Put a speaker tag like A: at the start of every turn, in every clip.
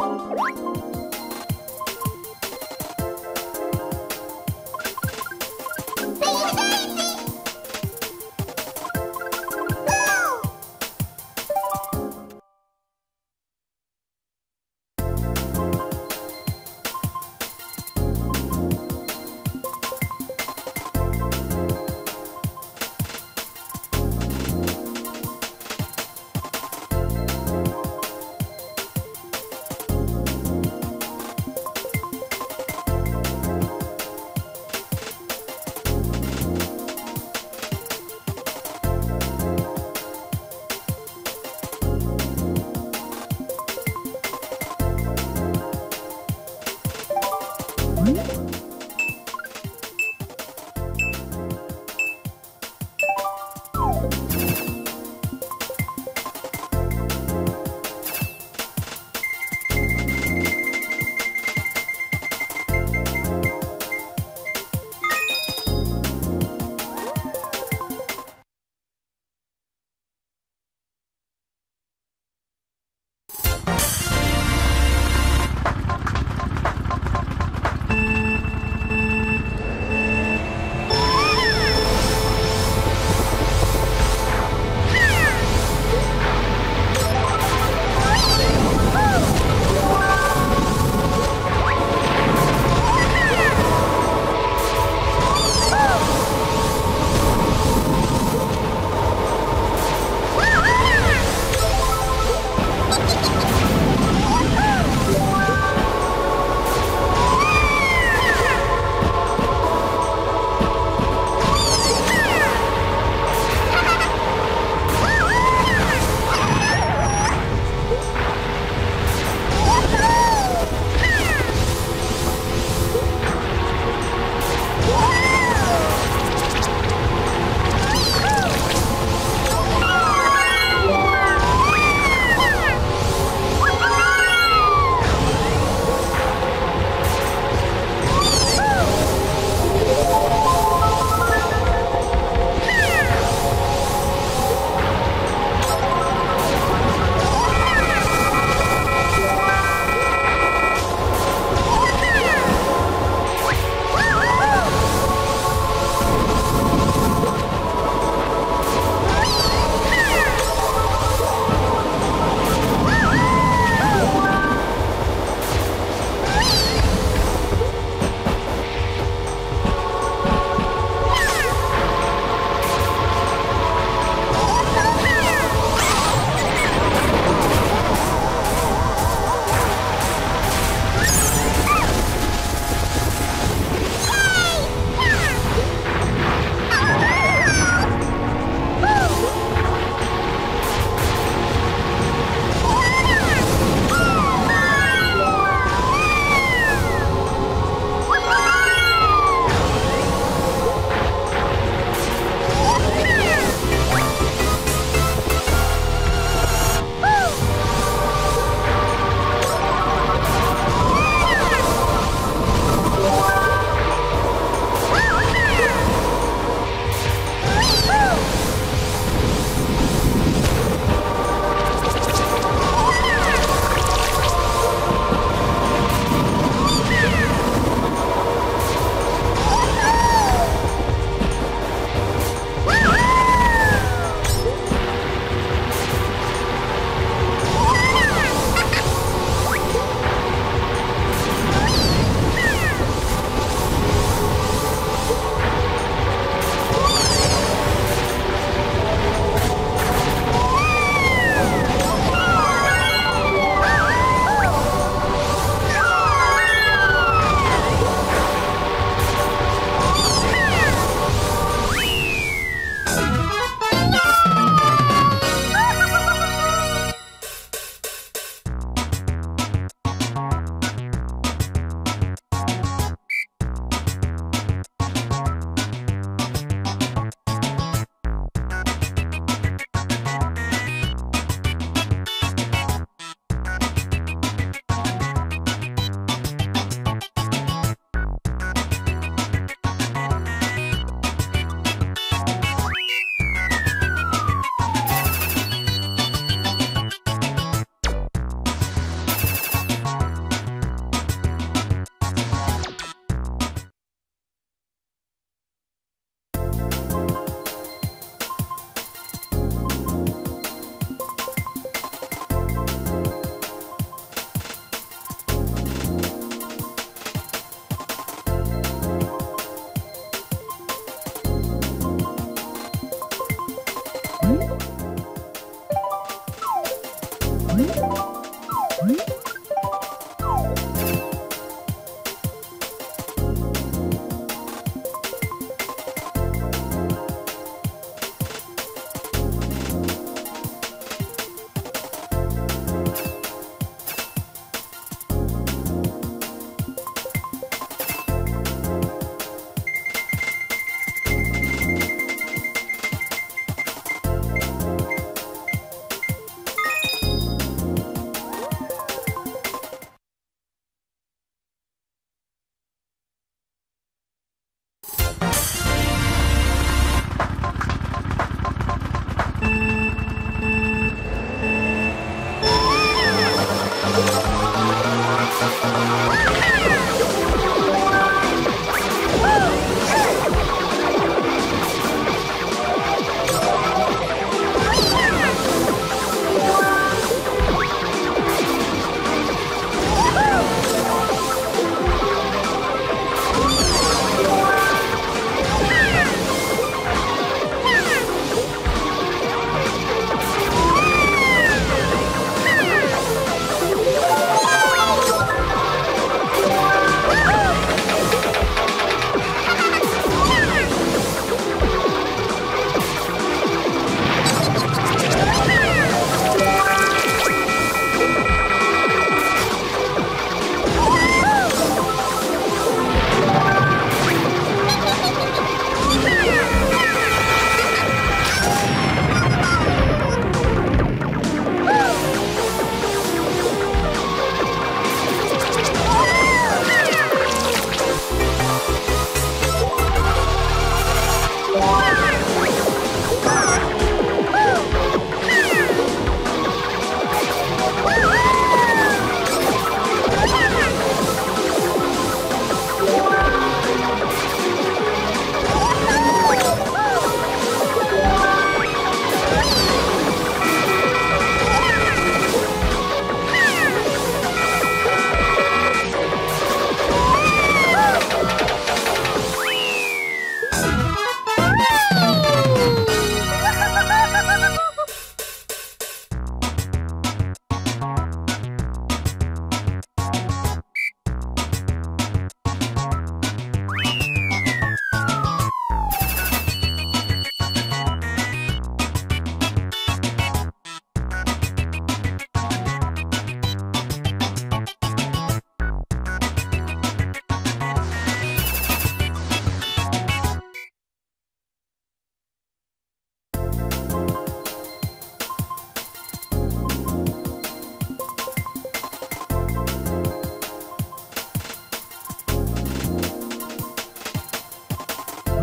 A: Thank you.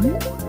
A: Thank